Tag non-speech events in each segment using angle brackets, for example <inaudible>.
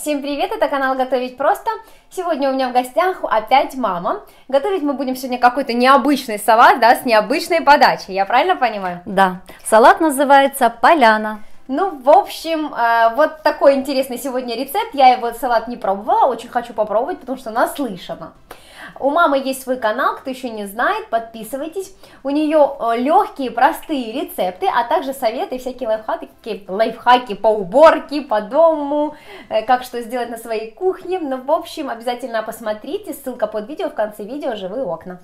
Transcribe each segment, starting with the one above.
Всем привет, это канал Готовить Просто. Сегодня у меня в гостях опять мама. Готовить мы будем сегодня какой-то необычный салат, да, с необычной подачей, я правильно понимаю? Да, салат называется поляна. Ну, в общем, э, вот такой интересный сегодня рецепт. Я его салат не пробовала, очень хочу попробовать, потому что наслышана. У мамы есть свой канал, кто еще не знает, подписывайтесь. У нее э, легкие, простые рецепты, а также советы, всякие лайфхаки, лайфхаки по уборке, по дому, э, как что сделать на своей кухне. Ну, в общем, обязательно посмотрите, ссылка под видео, в конце видео «Живые окна».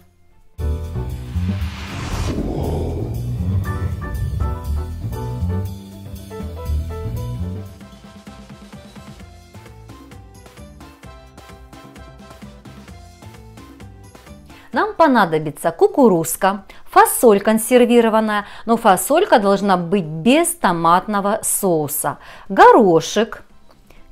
Нам понадобится кукурузка, фасоль консервированная, но фасолька должна быть без томатного соуса, горошек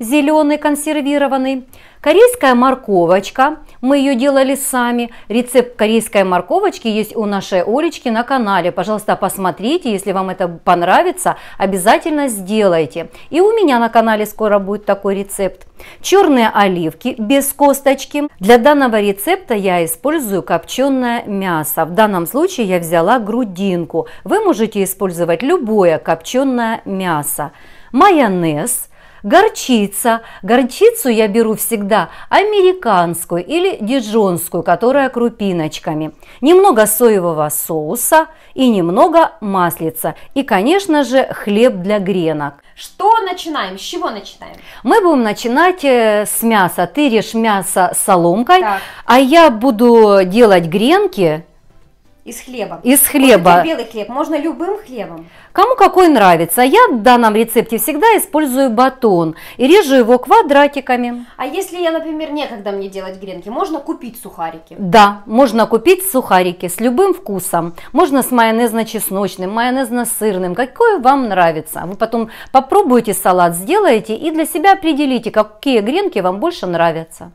зеленый консервированный, Корейская морковочка, мы ее делали сами. Рецепт корейской морковочки есть у нашей Олечки на канале. Пожалуйста, посмотрите, если вам это понравится, обязательно сделайте. И у меня на канале скоро будет такой рецепт. Черные оливки без косточки. Для данного рецепта я использую копченое мясо. В данном случае я взяла грудинку. Вы можете использовать любое копченое мясо. Майонез – Горчица. Горчицу я беру всегда американскую или диджонскую, которая крупиночками. Немного соевого соуса и немного маслица. И, конечно же, хлеб для гренок. Что начинаем? С чего начинаем? Мы будем начинать э, с мяса. Ты режь мясо соломкой, так. а я буду делать гренки из хлеба. Из хлеба. Вот белый хлеб, можно любым хлебом. Кому какой нравится. Я в данном рецепте всегда использую батон и режу его квадратиками. А если я, например, некогда мне делать гренки, можно купить сухарики? Да, можно купить сухарики с любым вкусом. Можно с майонезно-чесночным, майонезно-сырным, какой вам нравится. Вы потом попробуйте салат, сделаете и для себя определите, какие гренки вам больше нравятся.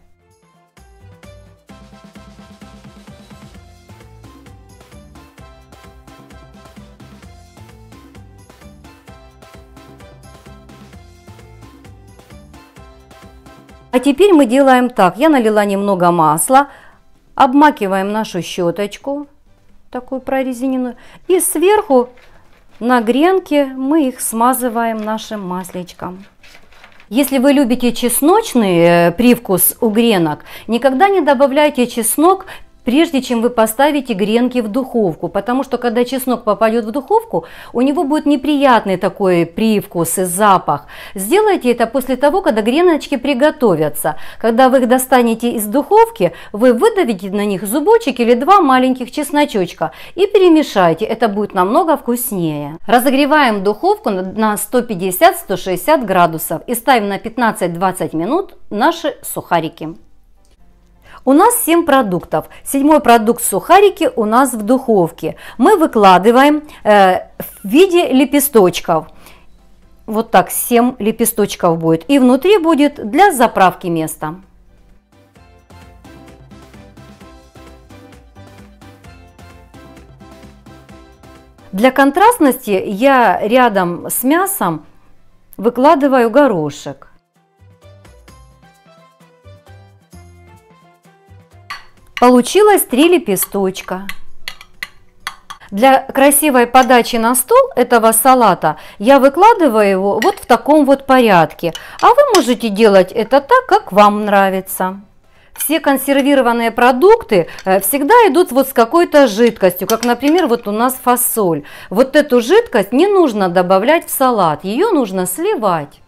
А теперь мы делаем так. Я налила немного масла, обмакиваем нашу щеточку, такую прорезиненную, и сверху на гренке мы их смазываем нашим маслечком. Если вы любите чесночный э, привкус у гренок, никогда не добавляйте чеснок прежде чем вы поставите гренки в духовку, потому что когда чеснок попадет в духовку, у него будет неприятный такой привкус и запах. Сделайте это после того, когда греночки приготовятся. Когда вы их достанете из духовки, вы выдавите на них зубочек или два маленьких чесночочка и перемешайте, это будет намного вкуснее. Разогреваем духовку на 150-160 градусов и ставим на 15-20 минут наши сухарики. У нас 7 продуктов. Седьмой продукт сухарики у нас в духовке. Мы выкладываем э, в виде лепесточков. Вот так 7 лепесточков будет. И внутри будет для заправки место. Для контрастности я рядом с мясом выкладываю горошек. Получилось три лепесточка. Для красивой подачи на стол этого салата я выкладываю его вот в таком вот порядке. А вы можете делать это так, как вам нравится. Все консервированные продукты э, всегда идут вот с какой-то жидкостью, как, например, вот у нас фасоль. Вот эту жидкость не нужно добавлять в салат, ее нужно сливать.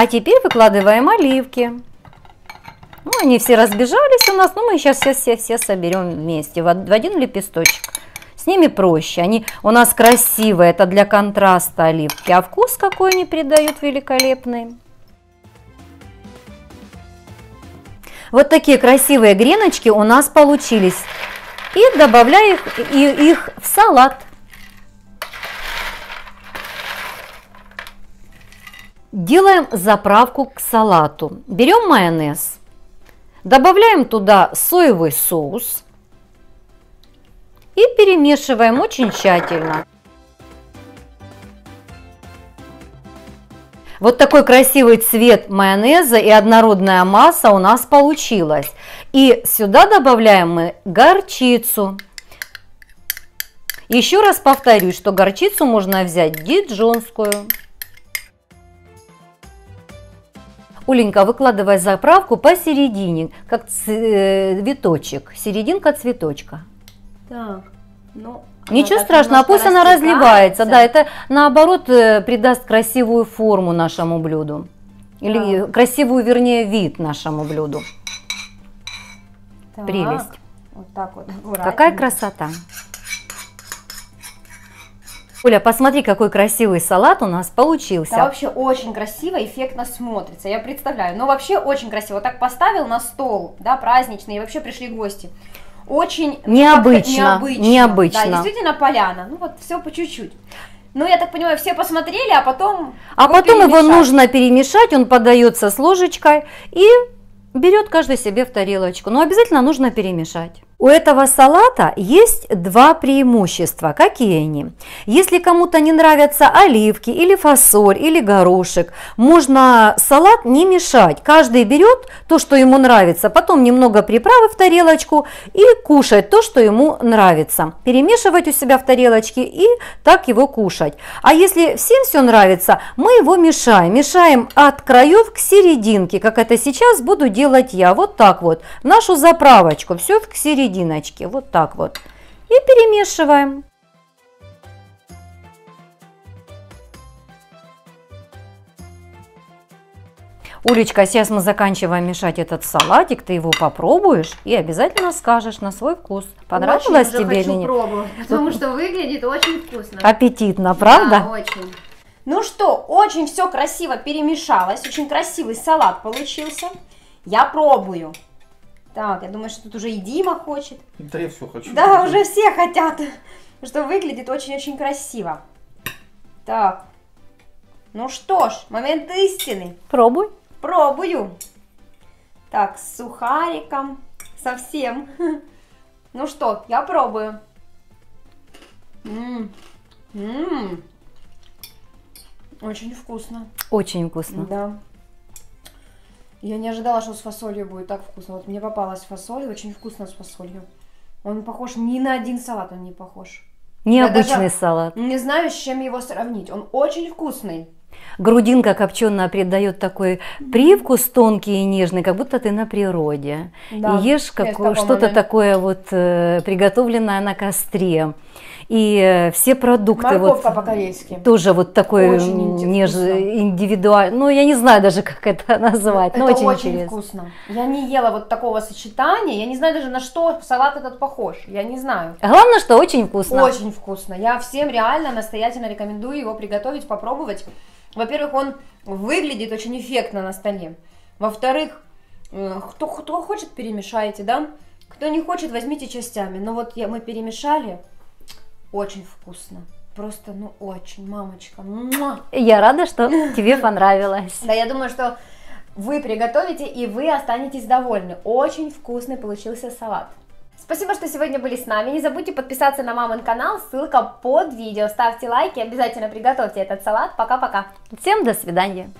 А теперь выкладываем оливки. Ну, они все разбежались у нас, но мы сейчас все-все-все соберем вместе в один лепесточек. С ними проще, они у нас красивые, это для контраста оливки. А вкус какой они придают великолепный. Вот такие красивые греночки у нас получились. И добавляю их, их в салат. Делаем заправку к салату. Берем майонез, добавляем туда соевый соус и перемешиваем очень тщательно. Вот такой красивый цвет майонеза и однородная масса у нас получилась. И сюда добавляем мы горчицу. Еще раз повторюсь, что горчицу можно взять диджонскую. Уленька, выкладывай заправку посередине, как цветочек, серединка цветочка. Так, ну... Ничего страшного, пусть она разливается. Да, это наоборот э, придаст красивую форму нашему блюду. Или Так. красивую, вернее, вид нашему блюду. Так, Прелесть. Вот так вот. Какая аккуратненько. красота. Оля, посмотри, какой красивый салат у нас получился. Да, вообще очень красиво, эффектно смотрится, я представляю. Но вообще очень красиво. Вот так поставил на стол, да, праздничный, и вообще пришли гости. Очень ну, Необычно, как-то необычно. Да, действительно поляна. Ну вот все по чуть-чуть. Ну, я так понимаю, все посмотрели, а потом... А его потом его нужно перемешать, он подается с ложечкой и берет каждый себе в тарелочку. Но обязательно нужно перемешать. У этого салата есть два преимущества. Какие они? Если кому-то не нравятся оливки или фасоль или горошек, можно салат не мешать. Каждый берет то, что ему нравится, потом немного приправы в тарелочку и кушать то, что ему нравится. Перемешивать у себя в тарелочке и так его кушать. А если всем все нравится, мы его мешаем. Мешаем от краев к серединке, как это сейчас буду делать я. Вот так вот. Нашу заправочку. Все к серединочке. Вот так вот. И перемешиваем. Улечка, сейчас мы заканчиваем мешать этот салатик, ты его попробуешь и обязательно скажешь на свой вкус, понравилось Очень тебе или нет. пробовать, потому что выглядит очень вкусно. Аппетитно, правда? Да, очень. Ну что, очень все красиво перемешалось, очень красивый салат получился. Я пробую. Так, я думаю, что тут уже и Дима хочет. Да я все хочу. Да, уже все хотят. <laughs> Что выглядит очень-очень красиво. Так. Ну что ж, момент истины. Пробуй. Пробую. Так, с сухариком. Совсем. <laughs> Ну что, я пробую. М, м. Очень вкусно. Очень вкусно. Да. Я не ожидала, что с фасолью будет так вкусно. Вот мне попалась фасоль, очень вкусно с фасолью. Он похож ни на один салат, он не похож. Необычный даже- салат. Не знаю, с чем его сравнить. Он очень вкусный. Грудинка копченая придает такой привкус тонкий и нежный, как будто ты на природе. Да, и ешь что-то такое вот э, приготовленное на костре. И э, все продукты вот Морковка по-корейски. тоже вот такой неж... индивидуальный. Ну, я не знаю даже, как это <laughs> назвать, но Это очень, очень, интересно. вкусно. Я не ела вот такого сочетания. Я не знаю даже на что салат этот похож. Я не знаю. Главное, что очень вкусно. Очень вкусно. Я всем реально настоятельно рекомендую его приготовить, попробовать. Во-первых, он выглядит очень эффектно на столе. Во-вторых, э, кто, кто хочет, перемешайте, да? Кто не хочет, возьмите частями. Но вот я, мы перемешали. Очень вкусно. Просто, ну, очень, мамочка. Муа! Я рада, что тебе <laughs> понравилось. Да, я думаю, что вы приготовите и вы останетесь довольны. Очень вкусный получился салат. Спасибо, что сегодня были с нами. Не забудьте подписаться на мамин канал, ссылка под видео. Ставьте лайки, обязательно приготовьте этот салат. Пока-пока. Всем до свидания.